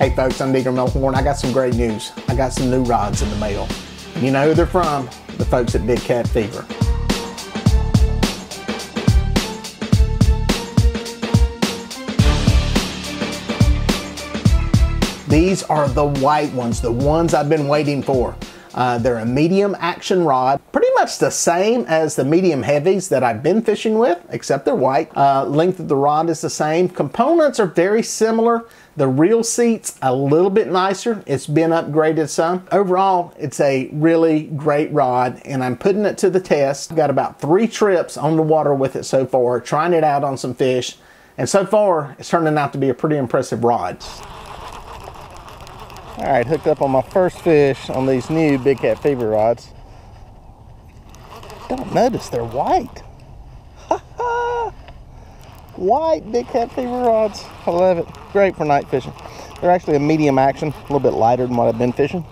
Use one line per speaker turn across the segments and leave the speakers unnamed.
Hey folks, I'm Dieter Melhorn. I got some great news. I got some new rods in the mail. You know who they're from? The folks at Big Cat Fever. These are the white ones, the ones I've been waiting for. Uh, they're a medium action rod, much the same as the medium heavies that I've been fishing with, except they're white. Uh, length of the rod is the same. Components are very similar. The reel seat's a little bit nicer. It's been upgraded some. Overall, it's a really great rod and I'm putting it to the test. I've got about three trips on the water with it so far, trying it out on some fish. And so far, it's turning out to be a pretty impressive rod. All right, hooked up on my first fish on these new Big Cat Fever rods. Don't notice they're white. white Big Cat Fever rods. I love it. Great for night fishing. They're actually a medium action, a little bit lighter than what I've been fishing.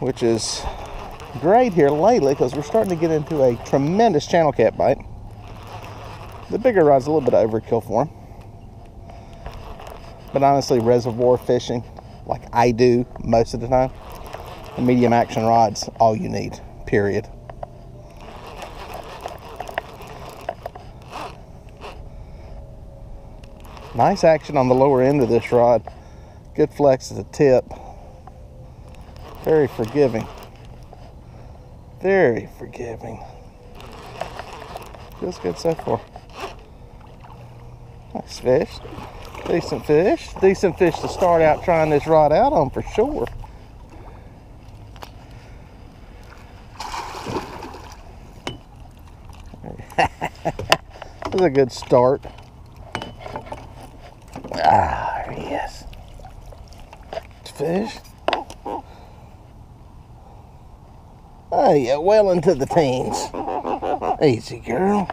Which is great here lately because we're starting to get into a tremendous channel cat bite. The bigger rod's a little bit overkill for them. But honestly, reservoir fishing, like I do most of the time, the medium action rod's all you need, period. Nice action on the lower end of this rod. Good flex at the tip. Very forgiving. Very forgiving. Feels good so far. Nice fish. Decent fish. Decent fish to start out trying this rod out on for sure. A good start. Ah, there he is. Fish. Oh yeah, well into the teens. Easy girl.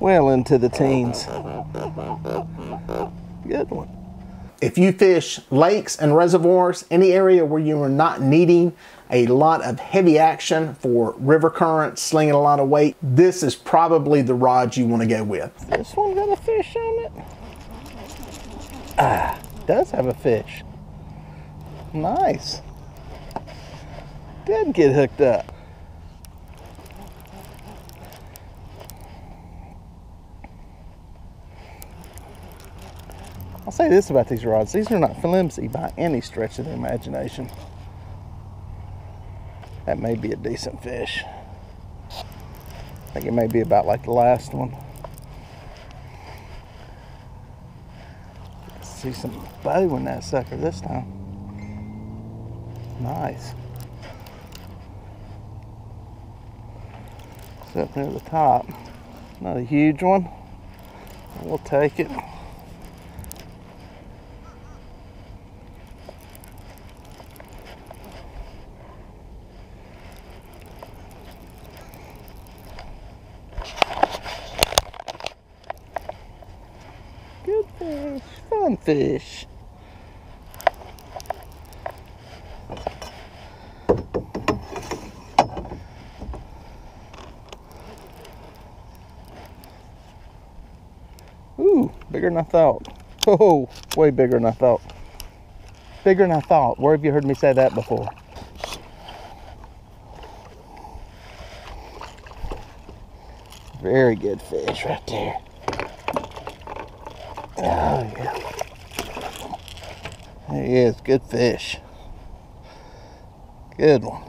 Well into the teens. Good one. If you fish lakes and reservoirs, any area where you are not needing a lot of heavy action for river current, slinging a lot of weight, this is probably the rod you want to go with. This one got a fish on it. Ah, does have a fish. Nice. Did get hooked up. I'll say this about these rods. These are not flimsy by any stretch of the imagination. That may be a decent fish. I think it may be about like the last one. See some bow in that sucker this time. Nice. It's up near the top. Not a huge one. We'll take it. Good fish, fun fish. Ooh, bigger than I thought. Oh, way bigger than I thought. Bigger than I thought. Where have you heard me say that before? Very good fish right there. Oh, yeah. There he is. Good fish. Good one.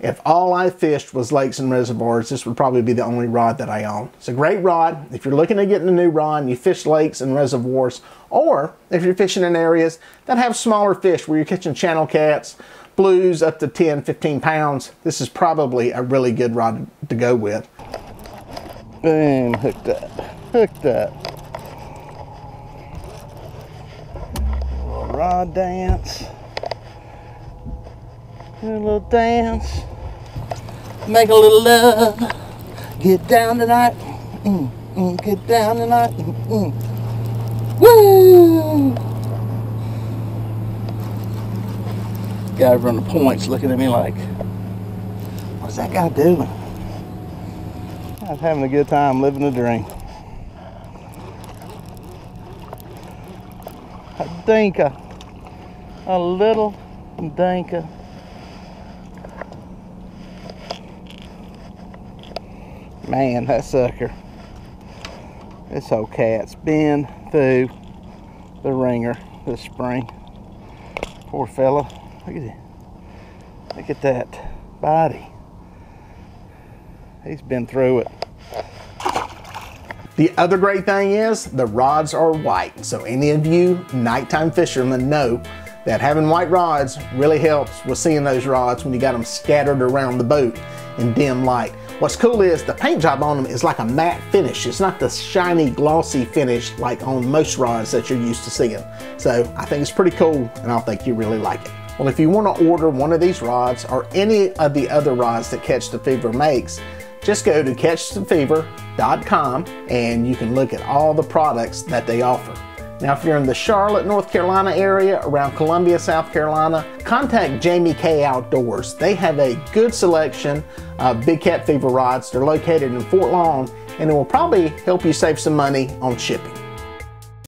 If all I fished was lakes and reservoirs, this would probably be the only rod that I own. It's a great rod. If you're looking at getting a new rod and you fish lakes and reservoirs, or if you're fishing in areas that have smaller fish where you're catching channel cats, blues up to 10, 15 pounds, this is probably a really good rod to go with. Boom, hooked up, hooked up. Rod dance. Do a little dance. Make a little love. Get down tonight. Mm, mm, get down tonight. Mm, mm. Woo! Guy from the points looking at me like, what's that guy doing? I was having a good time living the dream. A dinka. A little dinka. Man, that sucker. This old cat's been through the ringer this spring. Poor fella. Look at it. Look at that body. He's been through it.
The other great thing is the rods are white. So any of you nighttime fishermen know that having white rods really helps with seeing those rods when you got them scattered around the boat in dim light. What's cool is the paint job on them is like a matte finish. It's not the shiny glossy finish like on most rods that you're used to seeing. So I think it's pretty cool and I think you really like it. Well, if you want to order one of these rods or any of the other rods that Catch the Fever makes, just go to catchthefever.com and you can look at all the products that they offer. Now, if you're in the Charlotte, North Carolina area, around Columbia, South Carolina, contact Jamie K Outdoors. They have a good selection of Big Cat Fever rods. They're located in Fort Lawn and it will probably help you save some money on shipping.